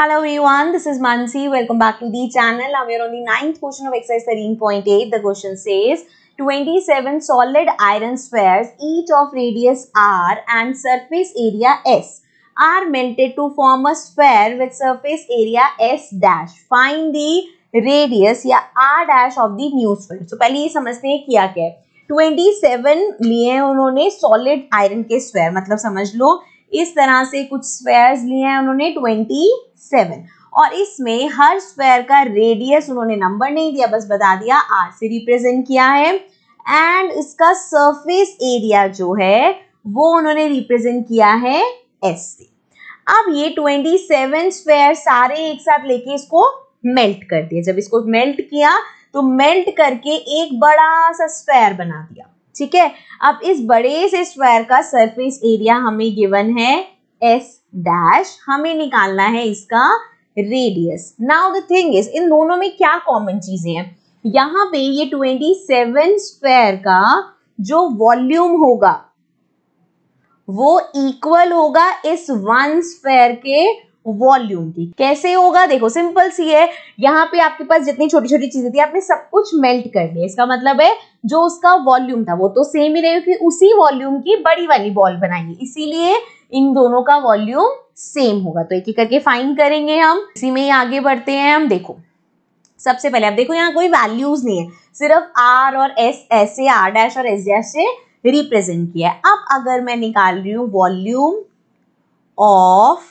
Hello everyone, this is Mansi. Welcome back to the channel. Now we are on the ninth question of exercise 13.8. The question says 27 solid iron spheres, each of radius r and surface area s, are melted to form a sphere with surface area s dash. Find the radius या r dash of the new sphere. So पहले ये समझते हैं किया क्या है 27 लिए हैं उन्होंने सॉलिड आयरन के स्क्वायर मतलब समझ लो इस तरह से कुछ स्क्वायर्स लिए हैं उन्होंने 27 और इसमें हर स्क्वायर का रेडियस उन्होंने नंबर नहीं दिया, बस बता दिया आर से रिप्रेजेंट किया है। एंड इसका सरफेस एरिया जो है, वो उन्होंने रिप्रेजेंट किया है एस से। अब ये 27 स्क्वायर सारे एक साथ लेके इसको मेल्ट कर दिया जब इसको मेल्ट किया तो मेल्ट करके एक बड़ा सा स्क्वायर बना दिया। ठीक है? अब इस बड़े से स्क्वायर का सरफेस एरिया हमें गिवन है एस डैश हमें निकालना है इसका radius now the thing is इन दोनों में क्या कॉमन चीज़ें हैं? यहाँ पे ये 27 स्क्वायर का जो वॉल्यूम होगा, वो इक्वल होगा इस वन स्क्वायर के वॉल्यूम की। कैसे होगा? देखो, सिंपल सी है। यहाँ पे आपके पास जितनी छोटी छोटी चीज़ें थी, आपने सब कुछ मेल्ट कर दिया इसका मतलब है, जो उसका वॉल्यूम था, वो तो सेम ही रहेगा उसी वॉल्यूम की बड़ी वाली बॉल बनाएँगे। इसीलिए इन दोनों का वॉल्यूम सेम होगा। तो एक एक करके फाइन करेंगे हम। इसी में ही आगे बढ़ते हैं हम। देखो, सबसे पहले आप देखो, यहाँ कोई वैल्यूज़ नहीं है। सिर्फ़ आर और एस ऐसे आर डैश और एस डैश से रिप्रेजेंट किया है। अब अगर मैं निकाल रही हूँ volume of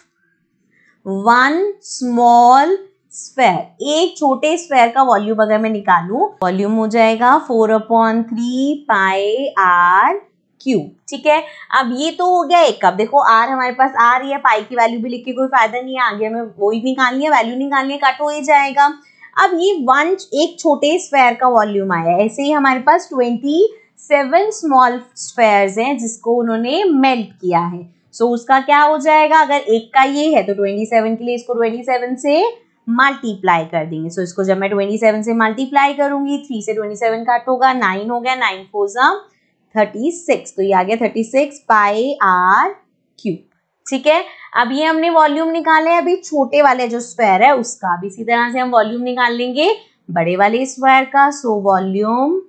one small sphere एक छोटे स्फेयर का वॉल्यूम अगर मैं निकालू वॉल्यूम हो जाएगा four upon three pi R cube ठीक है? अब ये तो हो गया एक अब देखो आर हमारे पास आ रही है पाई की वैल्यू भी लिख के कोई फ़ायदा नहीं है, आगे हमें वो ही निकालनी है वैल्यू निकालनी है कट हो ही जाएगा. अब ये वन एक छोटे स्फेयर का वॉल्यूम आया ऐसे ही हमारे पास ट्वेंटी सेवन स्मॉल स्फेयर्स हैं जिसको उन्होंने मेल्ट किया है. सो so, उसका क्या हो जाएगा? अगर एक का ये है तो 27 के लिए इसको 27 से मल्टीप्लाई कर देंगे। सो so, इसको जब मैं 27 से मल्टीप्लाई करूँगी 3 से 27 काट होगा 9 हो गया 9 फोर थर्टी सिक्स तो ये आ गया thirty six pi R cube ठीक है? अब ये हमने वॉल्यूम निकाले अभी छोटे वाले जो स्क्वायर है उसका अब इसी तरह से हम वॉल्यूम निकाल लेंगे। बड़े वाले स्क्वायर का so volume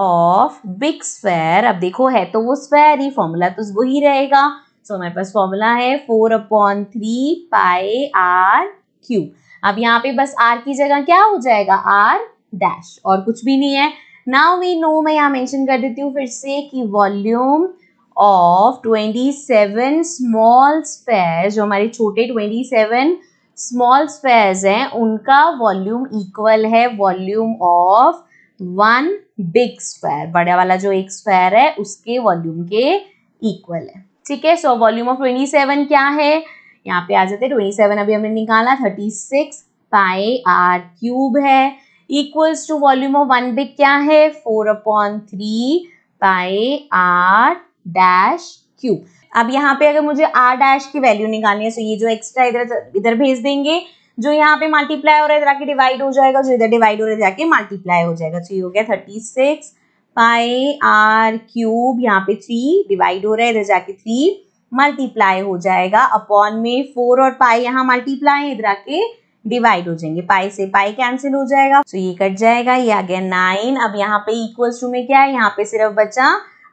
of big square अब देखो, है तो वो स्क्वायर ही फॉर्मूला तो वही रहेगा। सो हमारे पास फॉर्मूला है four upon three pi R cube अब यहाँ पे बस आर की जगह क्या हो जाएगा? आर डैश और कुछ भी नहीं है। नाउ वी नो मैं यहाँ मेंशन कर देती हूँ फिर से कि वॉल्यूम ऑफ़ 27 स्मॉल स्पेयर जो हमारे छोटे 27 स्मॉल स्पेयर्स हैं, उनका वॉल्यूम इक्वल है volume of one big square बड़ा वाला जो एक स्क्वायर है, उसके वॉल्यूम के इक्वल है। ठीक है सो वॉल्यूम ऑफ़ 27 क्या है? यहाँ पे आ जाते हैं 27 अभी हमने निकाला 36 पाई आर क्यूब है। Equals to volume of one big क्या है? Four upon three pi R dash cube अब यहाँ पे अगर मुझे आर डैश की वैल्यू निकालनी है तो ये जो एक्स्ट्रा इधर इधर भेज देंगे जो यहाँ पे मल्टीप्लाई हो रहा है जाके डिवाइड हो जाएगा, जो इधर डिवाइड हो रहा है जाके मल्टीप्लाई हो जाएगा। तो ये हो गया thirty six pi R cube यहाँ पे थ्री डिवाइड हो रहा है, इधर जाके थ्री मल्टीप्लाई हो जाएगा। अपॉन में फोर और पाई यहाँ मल्टीप्लाई इधर आके डिवाइड हो जाएँगे। पाई से पाई कैंसिल हो जाएगा। तो ये कट जाएगा, ये आ गया नाइन अब यहाँ पे इक्वल्स टू में क्या है? यहाँ पे सिर्फ़ बचा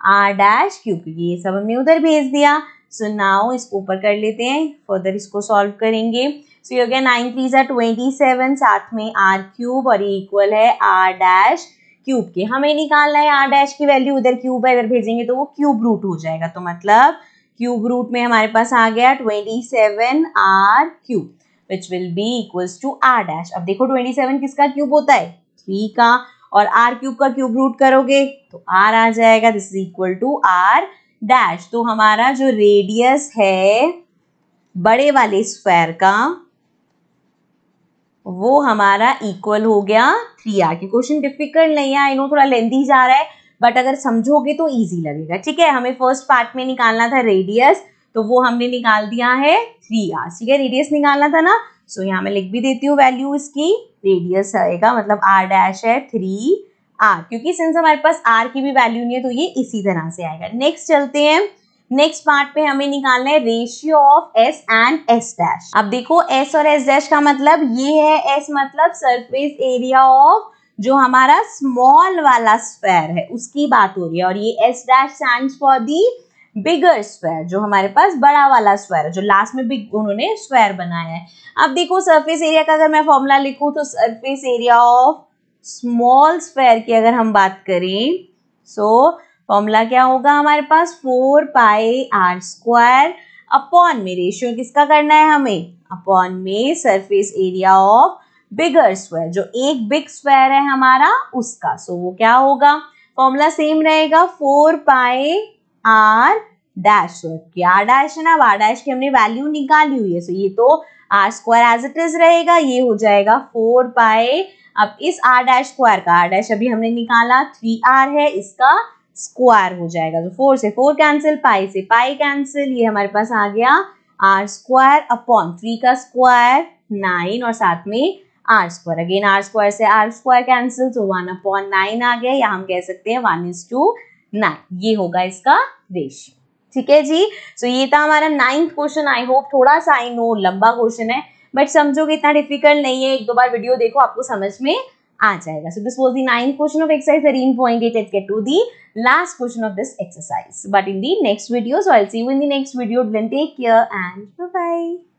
आर डैश क्यूब क्योंकि ये सब हमने उधर भेज दिया। सो so नाउ इसको ऊपर कर लेते हैं फर्दर इसको सॉल्व करेंगे। सो ये गया नाइन थ्री ज़ा ट्वेंटी सेवन साथ में आर क्यूब और ये इक्वल है आर डैश क्यूब के। हमें निकालना है आर डैश की वैल्यू उधर क्यूब है इधर भेजेंगे तो वो क्यूब रूट हो जाएगा। तो मतलब क्यूब रूट में हमारे पास आ गया twenty seven R cube which will be equals to R dash अब देखो 27 किसका क्यूब होता है? थ्री का। और आर क्यूब का क्यूब रूट करोगे तो आर आ जाएगा। This is equal to R dash तो हमारा जो रेडियस है, बड़े वाले स्क्वायर का वो हमारा इक्वल हो गया थ्री आर के क्वेश्चन डिफ़िकल्ट नहीं है आई नो थोड़ा लेंथी जा रहा है बट अगर समझोगे तो इजी लगेगा, ठीक है? हमें फ़र्स्ट पार्ट में निकालना था रेडियस तो वो हमने निकाल दिया है थ्री आर ठीक है? रेडियस निकालना था ना सो यहाँ मैं लिख भी देती हूँ वैल्यू इसकी रेडियस आएगा मतलब आर डैश है थ्री आर क्योंकि सिंस हमारे पास आर की भी वैल्यू नहीं है तो ये इसी तरह से आएगा। नेक्स्ट चलते हैं नेक्स्ट पार्ट पे हमें निकालना है ratio of S and S dash अब देखो एस और एस डैश का मतलब ये है एस मतलब सरफेस एरिया ऑफ़ जो हमारा स्मॉल वाला स्क्वायर है उसकी बात हो रही है। और ये S dash stand for the bigger square जो हमारे पास बड़ा वाला स्क्वायर है जो लास्ट में बिग उन्होंने स्क्वायर बनाया है। अब देखो सरफेस एरिया का अगर मैं फॉर्मूला लिखूं तो surface area of small square की अगर हम बात करें सो so, फॉर्मूला क्या होगा? हमारे पास four pi R square upon में रेशियो किसका करना है हमें? अपॉन में surface area of bigger square जो एक बिग स्क्वायर है हमारा उसका। सो so, वो क्या होगा? फॉर्मूला सेम रहेगा फोर पाई आर डैश क्या डैश है ना? आर डैश की हमने वैल्यू निकाली हुई है। सो so, ये तो R square as it is रहेगा ये हो जाएगा फोर पाई। अब इस आर डैश स्क्वायर का आर डैश अभी हमने निकाला थ्री आर है इसका स्क्वायर हो जाएगा। तो फोर से फोर कैंसिल पाई से पाई कैंसिल ये हमारे पास आ गया आर स्क्वायर अपॉन थ्री का स्क्वायर नाइन और साथ में R square again R square से आर स्क्वायर कैंसिल तो वन अपॉन नाइन आ गया। या हम कह सकते हैं वन इज़ टू नाइन ये होगा इसका रेशियो ठीक है जी? सो so, ये था हमारा नाइन्थ क्वेश्चन आई होप थोड़ा सा आई नो लंबा क्वेश्चन है बट समझोगे इतना डिफ़िकल्ट नहीं है। एक दो बार वीडियो देखो आपको समझ में आ जाएगा so this was the ninth question of exercise 13.8 let's get to the last question of this exercise but in the next video so i'll see you in the next video then take care and bye bye